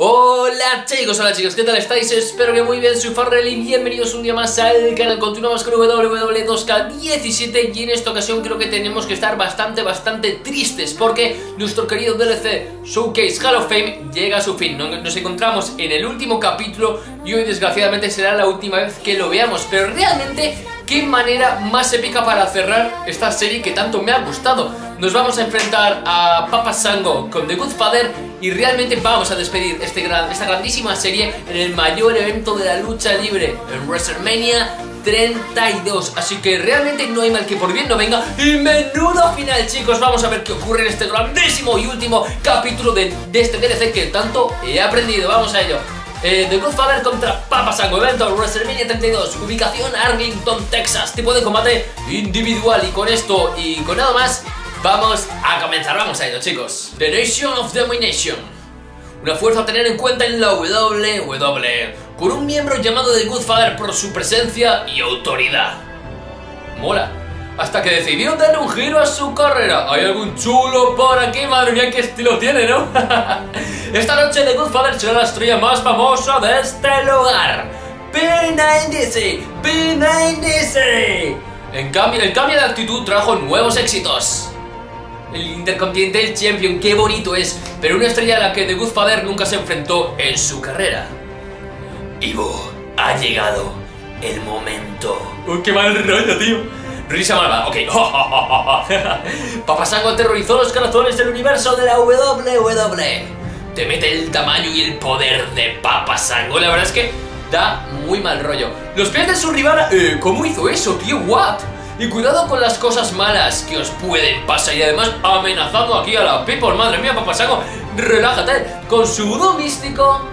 Hola chicos, hola chicos, ¿qué tal estáis? Espero que muy bien, soy Farrell y bienvenidos un día más al canal Continuamos con WW2K17 y en esta ocasión creo que tenemos que estar bastante, bastante tristes Porque nuestro querido DLC Showcase Hall of Fame llega a su fin Nos encontramos en el último capítulo y hoy desgraciadamente será la última vez que lo veamos Pero realmente, qué manera más épica para cerrar esta serie que tanto me ha gustado. Nos vamos a enfrentar a Papa Sango con The Good Father y realmente vamos a despedir este esta grandísima serie en el mayor evento de la lucha libre, en WrestleMania 32 Así que realmente no hay mal que por bien no venga. Y menudo final chicos. Vamos a ver qué ocurre en este grandísimo y último capítulo de, este DLC que tanto he aprendido. Vamos a ello eh, The Godfather contra Papa Sango Evento WrestleMania 32 Ubicación Arlington, Texas. Tipo de combate individual Y con esto y con nada más Vamos a comenzar, vamos a ello chicos. The Nation of Domination. Una fuerza a tener en cuenta en la WWE Con un miembro llamado The Goodfather por su presencia y autoridad. Mola hasta que decidió dar un giro a su carrera. ¿Hay algún chulo por aquí? Madre mía, qué estilo tiene, ¿no? Esta noche The Goodfather será la estrella más famosa de este lugar. ¡P90! ¡P90! En cambio, el cambio de actitud trajo nuevos éxitos el Intercontinental Champion, qué bonito es, pero una estrella a la que The Good Father nunca se enfrentó en su carrera. Ivo, ha llegado el momento. ¡Oh, qué mal rollo, tío! Risa malvada, ok. Papasango aterrorizó los corazones del universo de la WWE. Te mete el tamaño y el poder de Papasango. La verdad es que da muy mal rollo. Los pies de su rival... Eh, ¿Cómo hizo eso, tío? ¿What? Y cuidado con las cosas malas que os pueden pasar. Y además amenazando aquí a la people. Madre mía, papasago, relájate. Con su udo místico.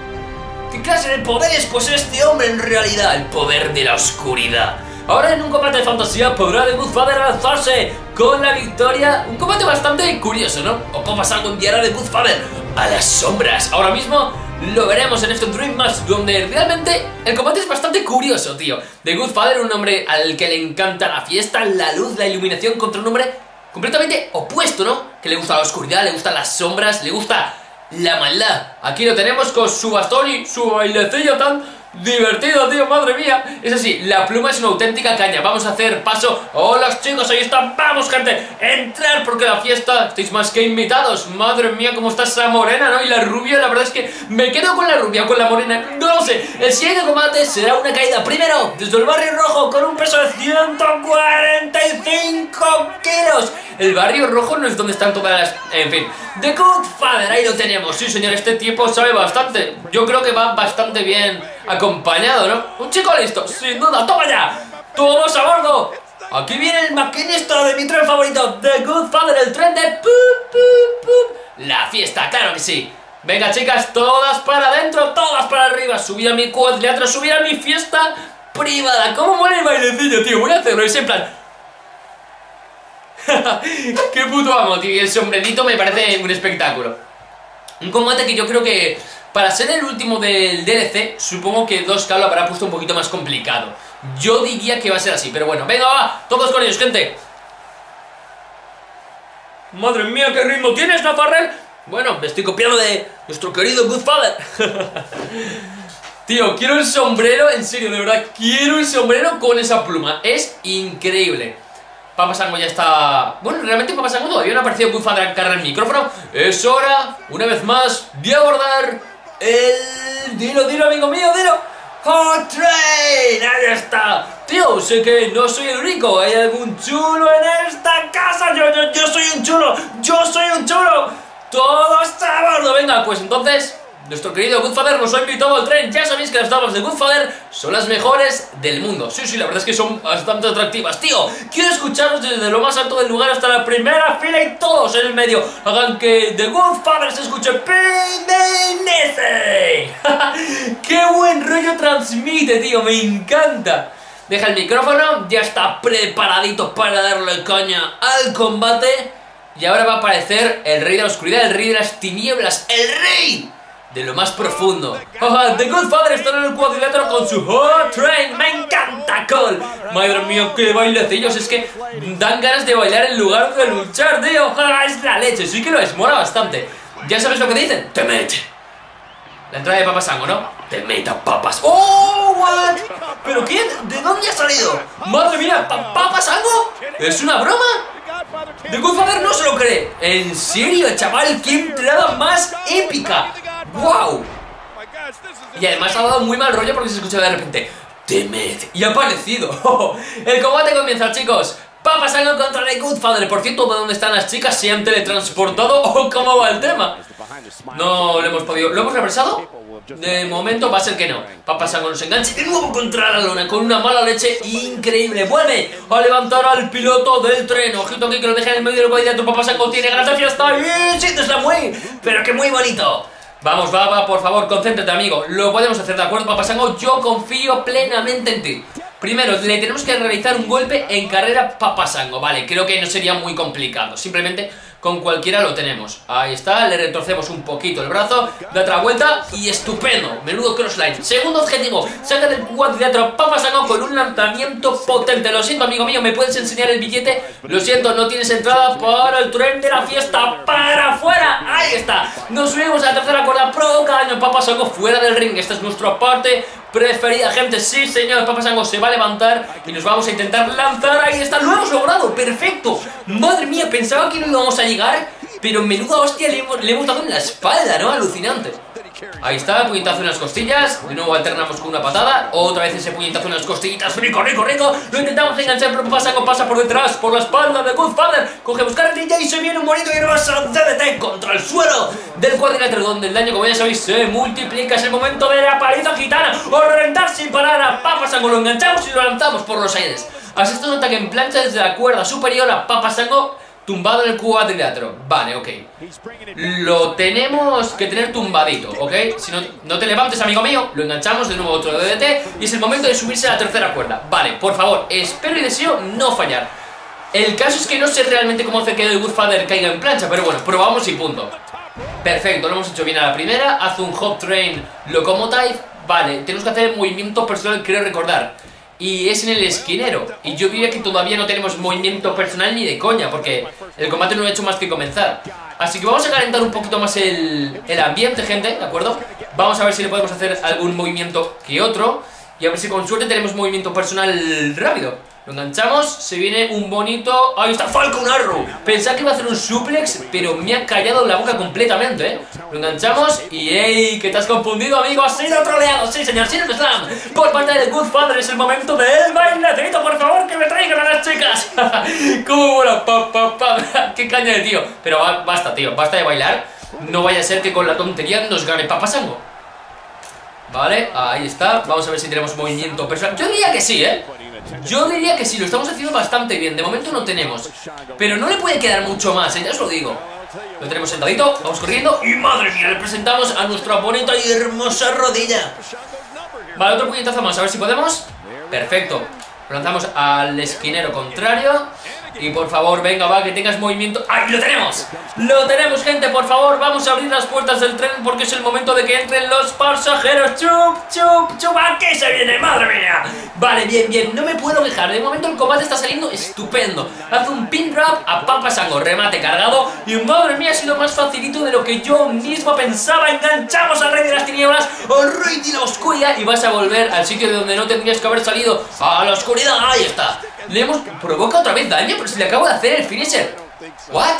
¿Qué clase de poderes Pues este hombre en realidad? El poder de la oscuridad. Ahora en un combate de fantasía podrá The Father lanzarse con la victoria. Un combate bastante curioso, ¿no? O Papasango enviará a The Father a las sombras. Ahora mismo lo veremos en este Dream Match donde realmente el combate es bastante curioso, tío. The Good Father, un hombre al que le encanta la fiesta, la luz, la iluminación, contra un hombre completamente opuesto, ¿no? Que le gusta la oscuridad, le gustan las sombras, le gusta la maldad. Aquí lo tenemos con su bastón y su bailecillo tan Divertido, tío, madre mía. Es así, la pluma es una auténtica caña. Vamos a hacer paso. Hola chicos, ahí están, vamos gente Entrar porque la fiesta, estáis más que invitados. Madre mía, cómo está esa morena, ¿no? Y la rubia, la verdad es que me quedo con la rubia Con la morena, no lo sé El siguiente combate será una caída. Primero, desde el barrio rojo Con un peso de 145 kilos. El barrio rojo no es donde están todas las... En fin, The Good Father, ahí lo tenemos. Sí señor, este tipo sabe bastante. Yo creo que va bastante bien acompañado, ¿no? Un chico listo, sin duda, ¡toma ya! ¡Todos a bordo! Aquí viene el maquinista de mi tren favorito, The Good Father, el tren de... La fiesta, claro que sí. Venga, chicas, todas para adentro, todas para arriba. Subir a mi cuadrilátero, subir a mi fiesta privada. ¿Cómo muere el bailecillo, tío? Voy a hacerlo, es en plan... ¡Qué puto amo, tío! Y el sombrerito me parece un espectáculo. Un combate que yo creo que para ser el último del DLC, supongo que 2K lo habrá puesto un poquito más complicado. Yo diría que va a ser así, pero bueno, venga, va, todos con ellos, gente. Madre mía, qué ritmo tienes, Nafarrel. Bueno, me estoy copiando de nuestro querido Goodfather. Tío, quiero el sombrero, en serio, de verdad, quiero el sombrero con esa pluma. Es increíble. Papa Sango ya está... Bueno, realmente Papa Sango todavía no ha aparecido Goodfather al cargar el micrófono. Es hora, una vez más, de abordar el... Dilo, dilo, amigo mío, dilo. Hot Train, ahí está. Tío, sé que no soy el único. ¿Hay algún chulo en esta casa? Yo, yo, yo soy un chulo. Yo soy un chulo. Todos a bordo. Venga, pues entonces nuestro querido Goodfather nos ha invitado al tren. Ya sabéis que las damas de Goodfather son las mejores del mundo. Sí, sí, la verdad es que son bastante atractivas. Tío, quiero escucharos desde lo más alto del lugar hasta la primera fila y todos en el medio. Hagan que The Goodfather se escuche. ¡Qué buen rollo transmite, tío! Me encanta. Deja el micrófono, ya está preparadito para darle caña al combate. Y ahora va a aparecer el rey de la oscuridad, el rey de las tinieblas, el rey de lo más profundo. Oh, The Godfather está en el cuadrilátero con su Hot Train. ¡Me encanta, Cole! Madre mía, qué bailecillos. Es que dan ganas de bailar en lugar de luchar, tío. ¡Ah, es la leche! Sí que lo es, mola bastante. ¿Ya sabes lo que dicen? ¡Te mete! La entrada de Papasango, ¿no? Te meta papas. ¡Oh, what! ¿Pero quién? ¿De dónde ha salido? ¡Madre mía! ¿Pa ¿Papasango? ¿Es una broma? The Godfather no se lo cree. ¿En serio, chaval? ¡Qué entrada más épica! ¡Wow! Y además ha dado muy mal rollo porque se escucha de repente Temed y ha aparecido. El combate comienza chicos. Papa Sango contra The Goodfather. Por cierto, ¿de dónde están las chicas? ¿Se han teletransportado o cómo va el tema? No lo hemos podido... ¿Lo hemos represado? De momento va a ser que no. Papa Sango nos engancha de nuevo contra la lona Con una mala leche. Increíble. Vuelve a levantar al piloto del tren. Ojito aquí que lo deja en el medio del cuadrilátero Papa Sango tiene de fiesta. ¡Y sí, está muy! Pero que muy bonito Vamos, Baba, por favor, concéntrate, amigo. Lo podemos hacer, ¿de acuerdo, Papasango? Yo confío plenamente en ti. Primero, le tenemos que realizar un golpe en carrera Papasango, vale, creo que no sería muy complicado. Simplemente con cualquiera lo tenemos. Ahí está, le retorcemos un poquito el brazo, da otra vuelta y estupendo. Menudo crossline. Segundo objetivo, saca del cuadrilátero Papasango con un lanzamiento potente. Lo siento, amigo mío, ¿me puedes enseñar el billete? Lo siento, no tienes entrada para el tren de la fiesta. ¡Para afuera! Ahí está. Nos subimos a la tercera cuerda, provoca daño Papasango fuera del ring. Esta es nuestra parte preferida, gente. Sí, señor, Papa Sango se va a levantar y nos vamos a intentar lanzar. Ahí está, lo hemos logrado, perfecto. Madre mía, pensaba que no íbamos a llegar, pero menuda hostia le hemos, le hemos dado en la espalda, ¿no? Alucinante. Ahí está, puñetazo en las costillas. De nuevo alternamos con una patada. Otra vez ese puñetazo en las costillitas. Rico, rico, rico. Lo intentamos enganchar pero pasa, pasa por detrás Por la espalda de Goodfather Coge buscar el DJ y se viene un bonito y hermoso DDT contra el suelo Del cuadrilátero Donde el daño, como ya sabéis, se multiplica. Es el momento de la paliza gitana. O reventar sin parar a Papa Sango Lo enganchamos y lo lanzamos por los aires. Así esto es un ataque en plancha desde la cuerda superior a Papa Sango Tumbado en el cuadrilátero Vale, ok. Lo tenemos que tener tumbadito, ¿ok? Si no, no te levantes, amigo mío. Lo enganchamos de nuevo otro DDT Y es el momento de subirse a la tercera cuerda. Vale, por favor, espero y deseo no fallar. El caso es que no sé realmente cómo hacer que el Goodfather caiga en plancha Pero bueno, probamos y punto. Perfecto, lo hemos hecho bien a la primera. Hace un Hot Train Locomotive. Vale, tenemos que hacer el movimiento personal, creo recordar y es en el esquinero. Y yo diría que todavía no tenemos movimiento personal ni de coña, porque el combate no ha hecho más que comenzar. Así que vamos a calentar un poquito más el, el ambiente, gente, ¿de acuerdo? Vamos a ver si le podemos hacer algún movimiento que otro. Y a ver si con suerte tenemos movimiento personal rápido. Lo enganchamos, se viene un bonito... ¡Ahí está Falcon Arrow! Pensaba que iba a hacer un suplex, pero me ha callado la boca completamente, ¿eh? Lo enganchamos y ¡ey! ¿Que te has confundido, amigo? ¡Has sido troleado! ¡Sí, señor! ¡Sí, Slam! Por parte de Goodfather es el momento del bailecito, por favor, que me traigan a las chicas. ¡Cómo mola! Pa, pa, pa. ¡Qué caña de tío! Pero basta, tío, basta de bailar. No vaya a ser que con la tontería nos gane Papasango. Vale, ahí está. Vamos a ver si tenemos movimiento personal. Yo diría que sí, ¿eh? Yo diría que sí, lo estamos haciendo bastante bien De momento no tenemos Pero no le puede quedar mucho más, ¿eh? ya os lo digo Lo tenemos sentadito, vamos corriendo Y madre mía, le presentamos a nuestra bonita y hermosa rodilla Vale, otro puñetazo más, a ver si podemos Perfecto lanzamos al esquinero contrario y por favor, venga, va, que tengas movimiento. ¡Ahí lo tenemos! ¡Lo tenemos, gente! Por favor, vamos a abrir las puertas del tren Porque es el momento de que entren los pasajeros. ¡Chup, chup, chup! ¡Aquí se viene, madre mía! Vale, bien, bien, no me puedo quejar. De momento el combate está saliendo estupendo. Hace un pin drop a Papa Sango. Remate cargado. Y madre mía, ha sido más facilito de lo que yo mismo pensaba. Enganchamos al rey de las tinieblas Al rey de la oscuridad Y vas a volver al sitio de donde no tendrías que haber salido. A la oscuridad, ahí está le hemos... Provoca otra vez daño, pero si le acabo de hacer el finisher. ¿What?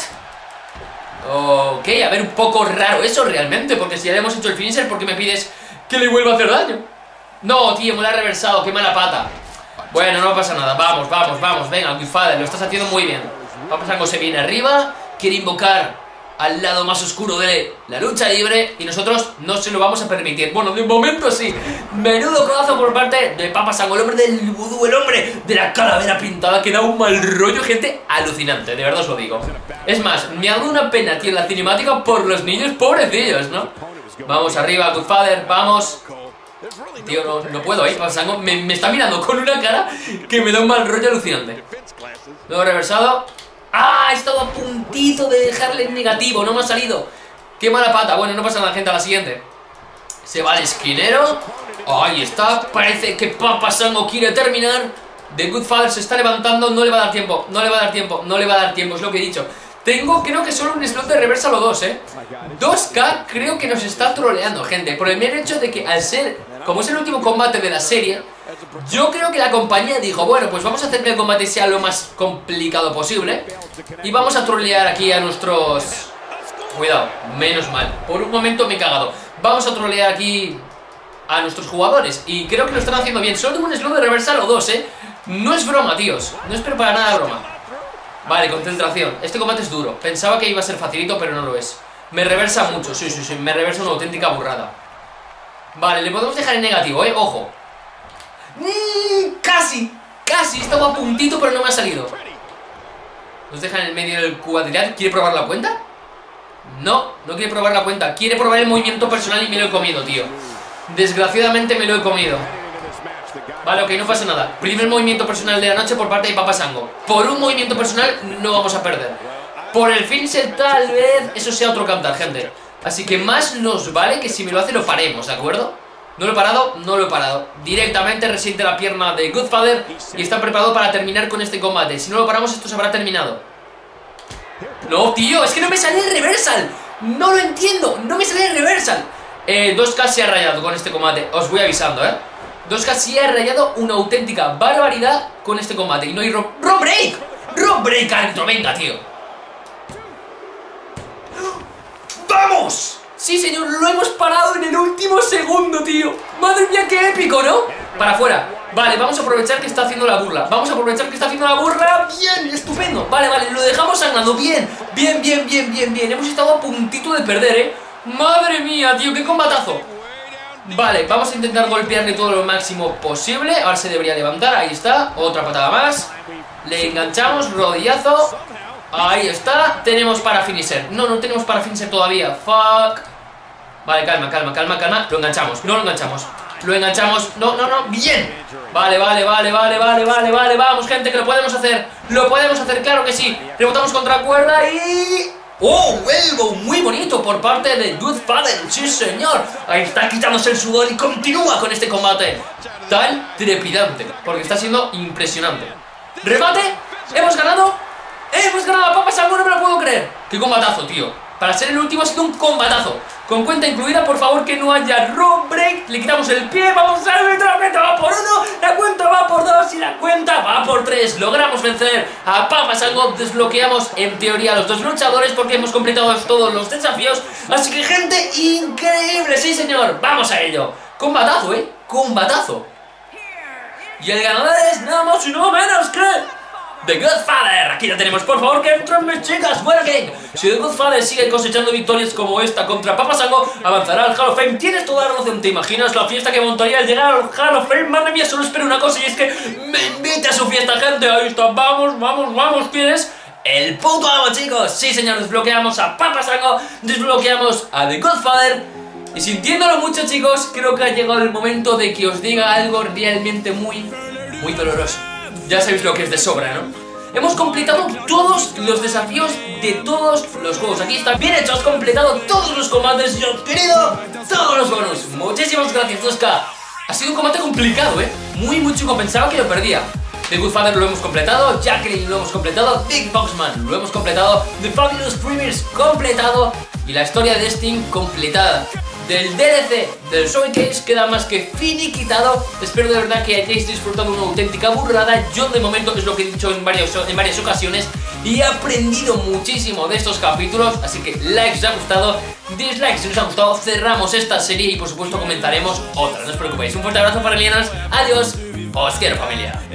Ok, a ver, un poco raro eso realmente, porque si ya le hemos hecho el finisher, ¿por qué me pides que le vuelva a hacer daño? No, tío, me lo ha reversado, qué mala pata. Bueno, no pasa nada, vamos, vamos, vamos, venga, Father, lo estás haciendo muy bien. Vamos a se viene arriba, quiere invocar al lado más oscuro de la lucha libre y nosotros no se lo vamos a permitir. Bueno, de un momento sí. Menudo codazo por parte de Papa Sango, el hombre del vudú, el hombre de la calavera pintada que da un mal rollo, gente, alucinante, de verdad os lo digo. Es más, me ha dado una pena, tío, la cinemática por los niños pobrecillos, ¿no? Vamos arriba, Goodfather, vamos. Tío, no, no puedo, ¿eh? Sango me, me está mirando con una cara que me da un mal rollo alucinante. Luego reversado, ¡Ah! Estado a puntito de dejarle en negativo, no me ha salido. ¡Qué mala pata! Bueno, no pasa nada, gente, a la siguiente. Se va el esquinero. Ahí está. Parece que Papa Sango quiere terminar. The Good Father se está levantando. No le va a dar tiempo. No le va a dar tiempo. No le va a dar tiempo. Es lo que he dicho. Tengo creo que solo un slot de reversal o dos, ¿eh? 2K creo que nos está troleando, gente Por el mero hecho de que al ser, como es el último combate de la serie Yo creo que la compañía dijo, bueno, pues vamos a hacer que el combate sea lo más complicado posible Y vamos a trolear aquí a nuestros... Cuidado, menos mal Por un momento me he cagado Vamos a trolear aquí a nuestros jugadores Y creo que lo están haciendo bien Solo tengo un slot de reversal o dos, ¿eh? No es broma, tíos No es para nada broma Vale, concentración. Este combate es duro. Pensaba que iba a ser facilito, pero no lo es. Me reversa mucho, sí, sí, sí. Me reversa una auténtica burrada. Vale, le podemos dejar en negativo, ¿eh? Ojo. Mm, casi, casi. Estaba a puntito, pero no me ha salido. Nos deja en el medio del cuadrilátero. ¿Quiere probar la cuenta? No, no quiere probar la cuenta. Quiere probar el movimiento personal y me lo he comido, tío. Desgraciadamente me lo he comido. Vale, ok, no pasa nada. Primer movimiento personal de la noche por parte de Papa Sango. Por un movimiento personal no vamos a perder. Por el finisher tal vez eso sea otro cantar, gente. Así que más nos vale que si me lo hace lo paremos, ¿de acuerdo? No lo he parado, no lo he parado. Directamente resiente la pierna de Goodfather y está preparado para terminar con este combate. Si no lo paramos, esto se habrá terminado. No, tío, es que no me sale el reversal. No lo entiendo, no me sale el reversal. Eh, 2K se ha rayado con este combate. Os voy avisando, ¿eh? 2K sí ha rayado una auténtica barbaridad con este combate. Y no hay Rob... ¡Rob Break! ¡Rob Break, árbitro! ¡Venga, tío! Sí, señor, lo hemos parado en el último segundo, tío. Madre mía, qué épico, ¿no? Para afuera. Vale, vamos a aprovechar que está haciendo la burla. Vamos a aprovechar que está haciendo la burla. Bien, estupendo. Vale, vale, lo dejamos sangrando. Bien, bien, bien, bien, bien, bien. Hemos estado a puntito de perder, ¿eh? Madre mía, tío, qué combatazo. Vale, vamos a intentar golpearle todo lo máximo posible. Ahora se debería levantar, ahí está Otra patada más. Le enganchamos, rodillazo Ahí está, tenemos para finisher. No, no tenemos para finisher todavía. Fuck. Vale, calma, calma, calma, calma. Lo enganchamos, no lo enganchamos. Lo enganchamos, no, no, no, bien. Vale, vale, vale, vale, vale, vale, vale. Vamos, gente, que lo podemos hacer. Lo podemos hacer, claro que sí. Rebotamos contra cuerda y... ¡Oh! Elbow muy bonito por parte de Father, ¡Sí, señor! Ahí está quitándose el sudor y continúa con este combate tan trepidante Porque está siendo impresionante. ¡Remate! ¡Hemos ganado! ¡Hemos ganado! ¡Papa Sango! ¡No me lo puedo creer! ¡Qué combatazo, tío! Para ser el último ha sido un combatazo Con cuenta incluida, por favor que no haya rope break Le quitamos el pie, vamos a ver La cuenta va por uno, la cuenta va por dos Y la cuenta va por tres Logramos vencer a Papas Algo Desbloqueamos en teoría a los dos luchadores Porque hemos completado todos los desafíos Así que gente, increíble, sí señor Vamos a ello Combatazo, eh, combatazo Y el ganador es nada más y nada menos que... The Godfather. Aquí la tenemos, por favor, que entren mis chicas. Bueno, King. Si The Godfather sigue cosechando victorias como esta contra Papa Sango, avanzará al Hall of Fame. Tienes toda la razón. ¿Te imaginas la fiesta que montaría al llegar al Hall of Fame? Madre mía, solo espero una cosa y es que me invite a su fiesta, gente. Ahí está. Vamos, vamos, vamos. ¿Quién es? El puto amo, chicos. Sí, señor. Desbloqueamos a Papa Sango. Desbloqueamos a The Godfather. Y sintiéndolo mucho, chicos, creo que ha llegado el momento de que os diga algo realmente muy, muy doloroso ya sabéis lo que es de sobra, ¿no? Hemos completado todos los desafíos de todos los juegos. Aquí está bien hecho, has completado todos los combates y obtenido todos los bonus. Muchísimas gracias, 2K. Ha sido un combate complicado, ¿eh? Muy, muy chico. Pensaba que lo perdía. The Good Father lo hemos completado, Jacqueline lo hemos completado, Big Boxman lo hemos completado, The Fabulous Premiers completado y la historia de Sting completada del DLC del Showcase queda más que finiquitado. Espero de verdad que hayáis disfrutado una auténtica burrada. Yo de momento es lo que he dicho en, varios, en varias ocasiones y he aprendido muchísimo de estos capítulos. Así que likes si os ha gustado, dislikes si os ha gustado. Cerramos esta serie y por supuesto comentaremos otra. No os preocupéis. Un fuerte abrazo para Lianas. Adiós. Os quiero familia.